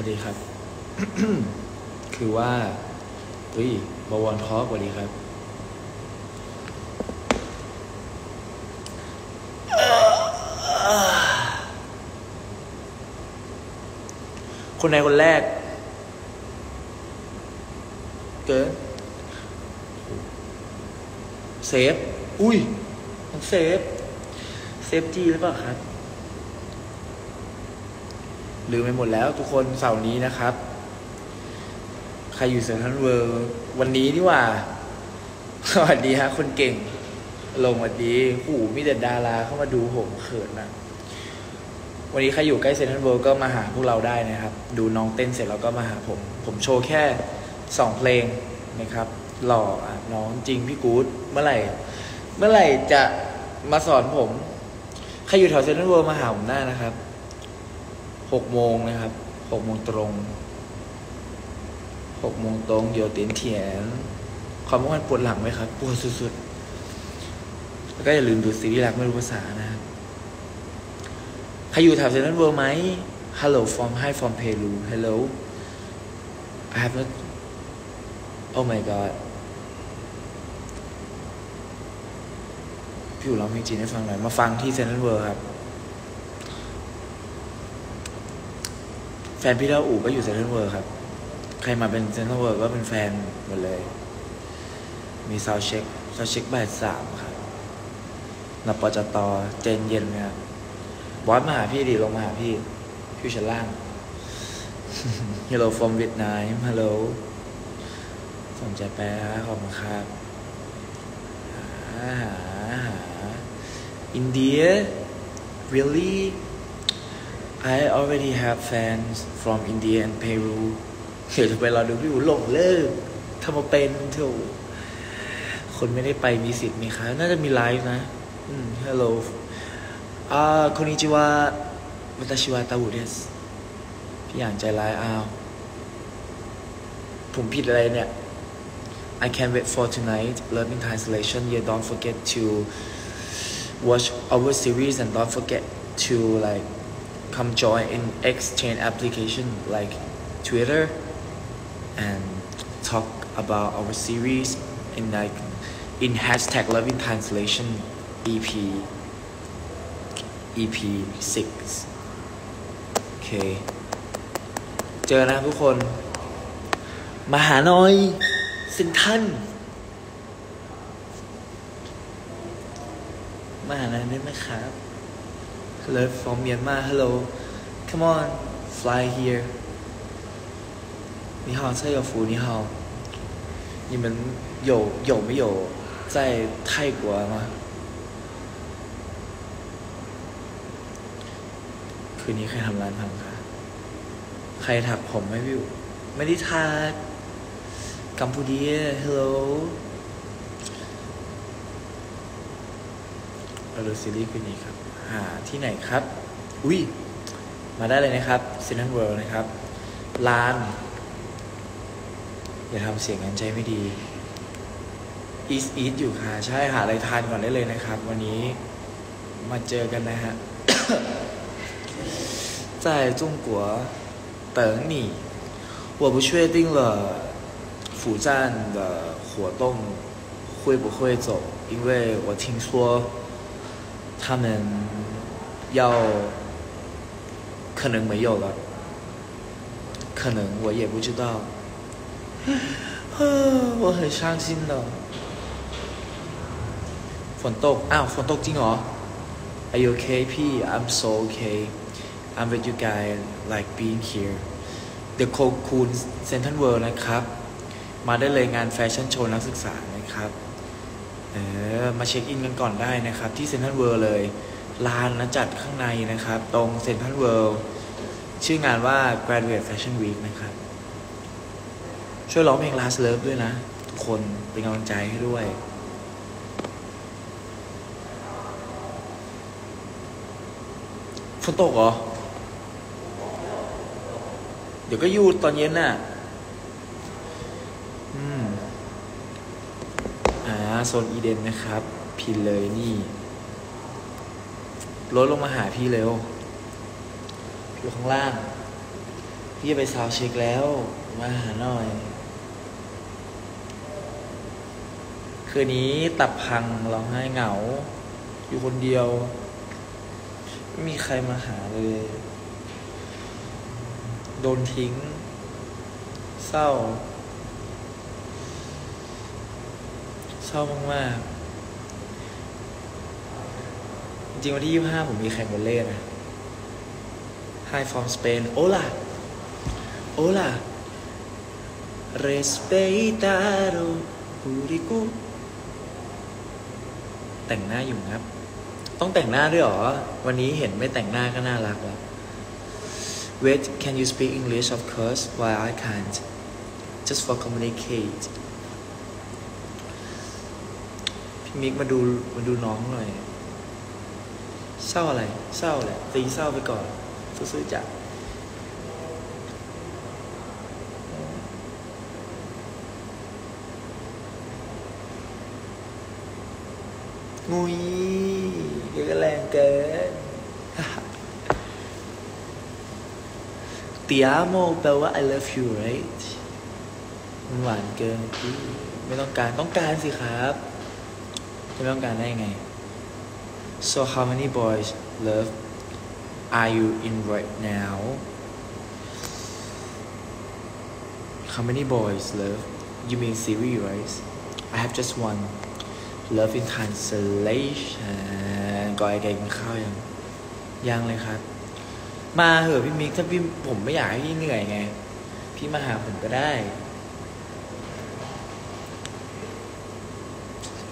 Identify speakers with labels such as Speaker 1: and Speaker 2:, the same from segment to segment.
Speaker 1: สวัสดีครับ คือว่าเฮ้ยบวรทอล์กสวัสดีครับ คนไหนคนแรก เกินเซฟ อุ้ยมันเซฟ เซฟจีหรือเปล่าครับ ลืมไปหมดแล้วทุกคนเสาร์นี้นะครับ ใครอยู่เซ็นทรัลเวิลด์วันนี้นี่ว่า สวัสดีฮะคนเก่ง ลงสวัสดีหูมีแต่ดาราเข้ามาดูผมเขินนะวันนี้ใครอยู่ใกล้เซ็นทรัลเวิลด์ก็มาหาพวกเราได้นะครับ ดูน้องเต้นเสร็จแล้วก็มาหาผม ผมโชว์แค่สองเพลงนะครับ หล่ออะน้องจริงพี่กู๊ดเมื่อไหร่ เมื่อไหร่จะมาสอนผม ใครอยู่แถวเซ็นทรัลเวิลด์มาหาผมได้นะครับ หกโมงนะครับหกโมงตรงหกโมงตรงโยตินเถียนความเมื่อวานปวดหลังไหมครับ ปวดสุดๆ แล้วก็อย่าลืมดูซีรีส์รักไม่รู้ภาษานะครับ ใครอยู่แถวเซ็นทรัลเวิลด์ไหม Hello from Hi from Peru Hello I have not Oh my god พี่อยู่ร้องเพลงจีนให้ฟังหน่อย มาฟังที่เซนทรัลเวิร์ครับ แฟนพี่เล่าอู่ก็อยู่เซนทรัลเวิร์ครับ ใครมาเป็นเซนทรัลเวิร์ก็เป็นแฟนหมดเลย มีซาวเช็คซาวเช็คบ่ายสามครับนปจตเจนเย็นนะครับบอสมาหาพี่ดิลงมาหาพี่พี่ชั้นล่าง Hello from Vietnam Hello สนใจแปลขอบคุณครับหาหาอินเดีย really I already have fans from India and Peru เดี๋ยวจะไปรอดูพี่อูหลงเลิกทำมาเป็นเถอะคนไม่ได้ไปมีสิทธิ์ไหมคะน่าจะมีไลฟ์นะอืม hello อ่าคนนี้ชื่อว่าวัตชิวาตาบุเดสพี่อ่านใจร้ายอ้าว ผมผิดอะไรเนี่ย I can't wait for tonight Love in Translation yeah don't forget to watch our series and don't forget to like come join in exchange application like Twitter and talk about our series in like in hashtag loving translation EP EP 6โอเค เจอนะทุกคน มาหาหน่อยเซนทันมาหาหน่อยได้ไหมครับ Hello from Myanmar Hello Come on fly here 你好，蔡友福，你好。你们有有没有在泰国吗？คืนนี้ใครทำร้านพังคะใครถักผมไหมพี่อูไม่ได้ทักกัมพูเดีย Hello เราดูซีรีส์คืนนี้ครับ หาที่ไหนครับ อุ้ย มาได้เลยนะครับซ e น t นเวิลด์นะครับ ร้าน อย่าทำเสียงงั้นใจไม่ดี อีสอีทอยู่ค่ะ ใช่หาอะไรทานก่อนได้เลยนะครับ วันนี้มาเจอกันนะฮะ 在中国等你我不确定了釜站的活动会不会走因为我听说 他们要可能没有了可能我也不知道我很伤心的ฝนตก อ้าว ฝนตกจริงเหรอ Are you okay พี่ I'm so okay I'm with you guys like being here The Cocoon Central World นะครับ มาได้เลยงานแฟชั่นโชว์นักศึกษานะครับ เออมาเช็คอินกันก่อนได้นะครับ ที่เซ็นทรัลเวิลด์เลยลานนะจัดข้างในนะครับ ตรงเซ็นทรัลเวิลด์ชื่องานว่า Graduate Fashion Week นะครับ ช่วยร้องเพลง Last Love ด้วยนะ ทุกคนเป็นกำลังใจให้ด้วย ฝนตกเหรอ เดี๋ยวก็ยุดตอนเย็นน่ะ อืม อ่า โซนอีเดนนะครับ พินเลยนี่รถลงมาหาพี่เร็วพี่อยู่ข้างล่าง พี่จะไปซาวเช็คแล้ว มาหาหน่อย คืนนี้ตับพังร้องไห้เหงา อยู่คนเดียว ไม่มีใครมาหาเลย โดนทิ้ง เศร้า เศร้ามากๆ จริงวันที่ 25 ผมมีแข่งวอลเลย์นะ Hi from Spain Hola Hola Respetaro Purico แต่งหน้าอยู่ครับ ต้องแต่งหน้าด้วยหรอ วันนี้เห็นไม่แต่งหน้าก็น่ารักแล้ว Wait can you speak English of course why I can't just for communicate พี่ มิกมาดูมาดูน้องหน่อย เศร้าอะไร เศร้าแหละตีเศร้าไปก่อนซื้อๆจ้ะงุยเดี๋ยวก็แรงเกินเตียโมแปลว่า I love you right มันหวานเกินพี่ไม่ต้องการต้องการสิครับ จะไม่ต้องการได้ไง so how many boys love are you in right now how many boys love you mean series right I have just one love in translation ก่อนไอ้แกกินข้าวยังยังเลยครับ มาเหอะพี่มิกถ้าพี่ผมไม่อยากให้พี่เหนื่อยไง พี่มาหาผมก็ได้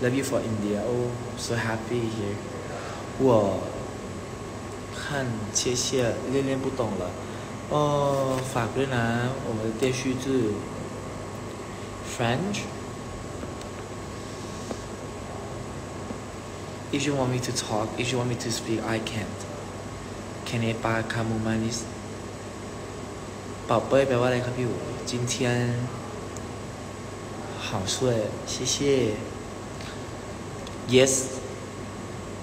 Speaker 1: Love you for India oh so happy here 我看切切练练不懂了哦ฝากด้วยนะ我们的电视剧 French If you want me to talk if you want me to speak I can't แค่นี้ปาคามูมานิสเป่าเป้ยแปลว่าอะไรครับพี่อู๋今天好睡谢谢 Yes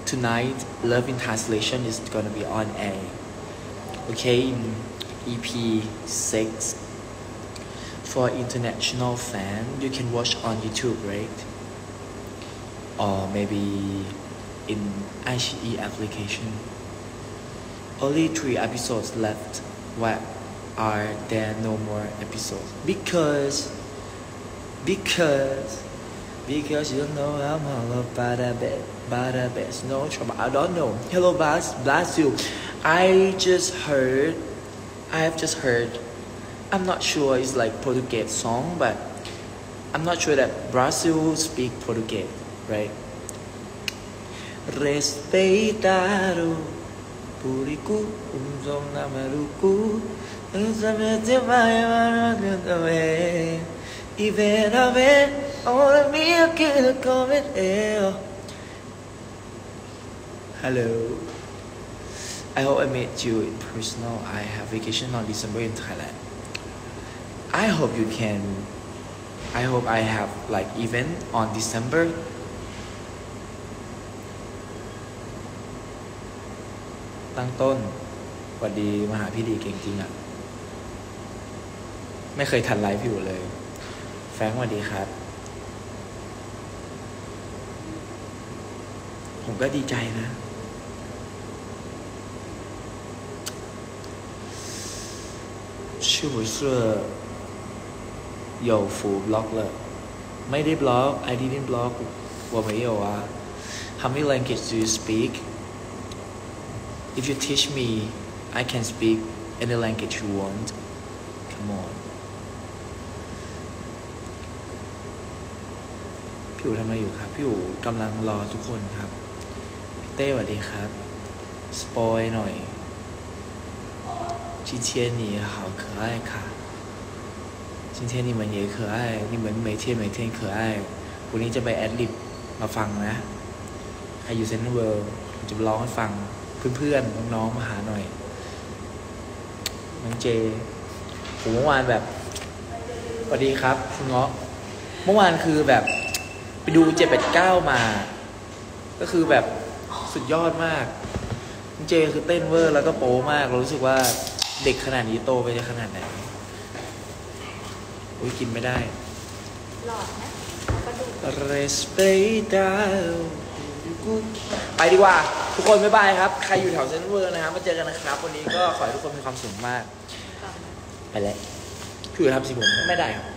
Speaker 1: tonight Love in Translation is gonna be on air okay EP 6 for international fan you can watch on YouTube right or maybe in iQIYI application only three episodes left. Why are there no more episodes? Because, because, because you know I'm all about a bit, about a bit, no trouble. I don't know. Hello, Bas, bless you. I just heard, I have just heard. I'm not sure it's like Portuguese song, but I'm not sure that Brazil speak Portuguese, right? Respeitaro puriku umzom namaruku um Samete vai maragame E ver a ver Ora mia che come io Hello I hope I met you in personal I have vacation on December in Thailand I hope you can I hope I have like event on December ตั้งต้นสวัสดีมาหาพี่ดีเก่งจริงอะ ไม่เคยทันไลฟ์พี่อยู่เลย แฟงสวัสดีครับ ผมก็ดีใจนะ ชื่อ我是有福 block 了ไม่ได้ block I didn't block 我没有啊 How many language do you speak If you teach me I can speak any language you want Come on พี่อู๋ทำอะไรอยู่ครับ พี่อู๋กำลังรอทุกคนครับ พี่ เต้สวัสดีครับ สปอยหน่อย今天你好可爱卡今天你们也可爱你们每天每天可爱วันนี้จะไปแอดลิบมาฟังนะ ใครอยู่เซนต์เวิลด์จะร้องให้ฟัง เพื่อนๆ น้องๆ มาหาหน่อย น้องเจ ผมเมื่อวานแบบสวัสดีครับคุณเงาะ เมื่อวานคือแบบ ไปดูเจ็ดแปดเก้ามา ก็คือแบบ สุดยอดมากน้องเจคือเต้นเวอร์แล้วก็โป๊มาก เรารู้สึกว่าเด็กขนาดนี้โตไปจะขนาดไหน อุ้ยกินไม่ได้
Speaker 2: หลอดนะกระดูก
Speaker 1: Respetado ไปดีกว่า ทุกคนบ๊ายบายครับ ใครอยู่แถวเซนต์เวิร์นะครับมาเจอกันนะครับ วันนี้ก็ขอให้ทุกคนมีความสุขมาก ไปแล้วพี่อยู่ทำสิผมไม่ได้ครับ